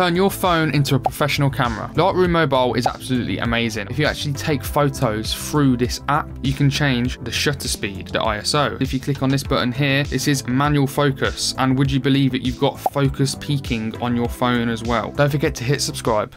turn your phone into a professional camera. Lightroom Mobile is absolutely amazing. If you actually take photos through this app, you can change the shutter speed, the ISO. If you click on this button here, this is manual focus. And would you believe it, you've got focus peaking on your phone as well. Don't forget to hit subscribe.